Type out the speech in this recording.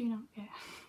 do not care.